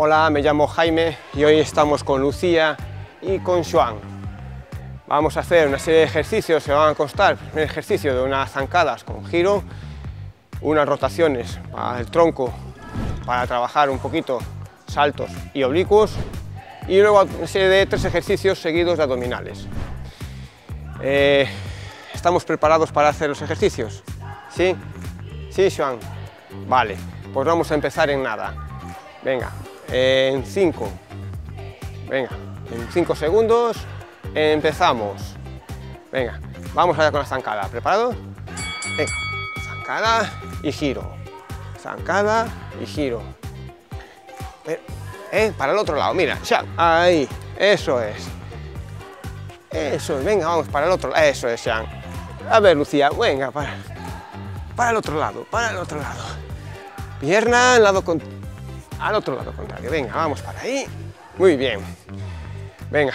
Hola, me llamo Jaime y hoy estamos con Lucía y con Joan. Vamos a hacer una serie de ejercicios que van a constar. Un ejercicio de unas zancadas con giro, unas rotaciones para el tronco para trabajar un poquito saltos y oblicuos y luego una serie de tres ejercicios seguidos de abdominales. Eh, ¿Estamos preparados para hacer los ejercicios? ¿Sí? ¿Sí, Joan? Vale, pues vamos a empezar en nada. Venga, en 5. Venga, en 5 segundos empezamos. Venga, vamos allá con la zancada. ¿Preparado? Venga, zancada y giro. Zancada y giro. Eh, para el otro lado, mira, ya, ahí, eso es. Eso es, venga, vamos para el otro lado, eso es, Sean. A ver, Lucía, venga, para, para el otro lado, para el otro lado. Pierna lado con, al otro lado contrario, venga, vamos para ahí. Muy bien. Venga,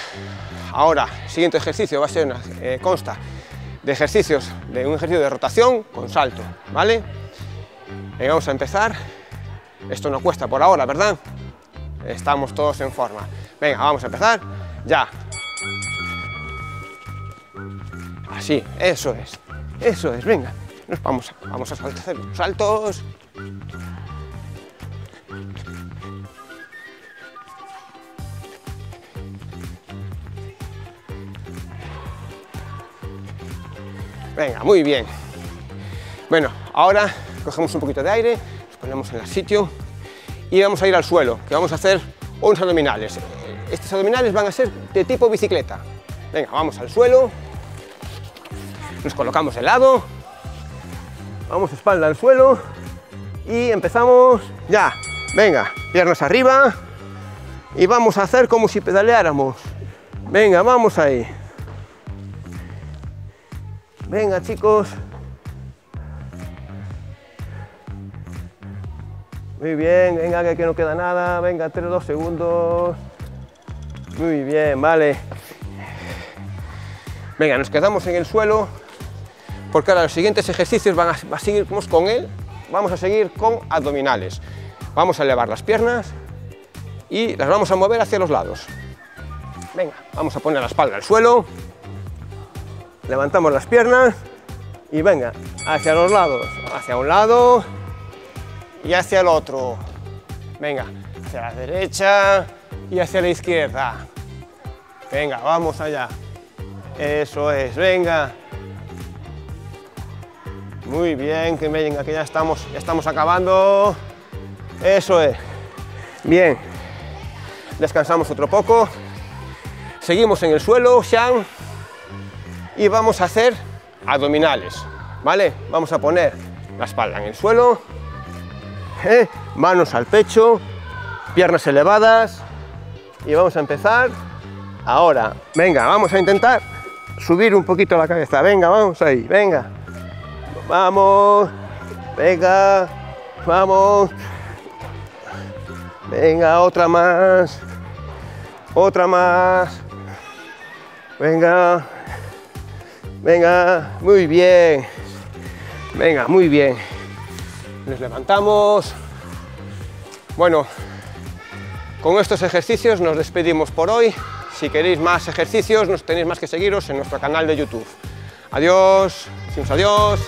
ahora, siguiente ejercicio va a ser, una, eh, consta de ejercicios, de un ejercicio de rotación con salto, ¿vale? Venga, vamos a empezar. Esto no cuesta por ahora, ¿verdad? Estamos todos en forma. Venga, vamos a empezar. Ya. Así, eso es. Eso es, venga. Nos vamos, vamos a hacer saltos. Venga, muy bien. Bueno, ahora cogemos un poquito de aire, nos ponemos en el sitio y vamos a ir al suelo, que vamos a hacer unos abdominales. Estos abdominales van a ser de tipo bicicleta. Venga, vamos al suelo, nos colocamos de lado, vamos espalda al suelo y empezamos ya. Venga, piernas arriba y vamos a hacer como si pedaleáramos. Venga, vamos ahí. Venga, chicos. Muy bien, venga, que aquí no queda nada. Venga, 3, 2 segundos. Muy bien, vale. Venga, nos quedamos en el suelo porque ahora los siguientes ejercicios van a, seguir con él. Vamos a seguir con abdominales. Vamos a elevar las piernas y las vamos a mover hacia los lados. Venga, vamos a poner la espalda al suelo. Levantamos las piernas y venga, hacia los lados, hacia un lado y hacia el otro. Venga, hacia la derecha y hacia la izquierda. Venga, vamos allá. Eso es, venga. Muy bien, que venga, que ya estamos, ya estamos acabando. Eso es. Bien. Descansamos otro poco. Seguimos en el suelo. Y vamos a hacer abdominales. ¿Vale? Vamos a poner la espalda en el suelo ¿eh? manos al pecho, piernas elevadas y vamos a empezar ahora. Venga, vamos a intentar subir un poquito la cabeza. Venga, vamos ahí, venga. Vamos, venga, vamos. Venga, otra más. Otra más. Venga. Venga, muy bien. Venga, muy bien nos levantamos. Bueno, con estos ejercicios nos despedimos por hoy. Si queréis más ejercicios, nos tenéis más que seguiros en nuestro canal de YouTube. Adiós, adiós.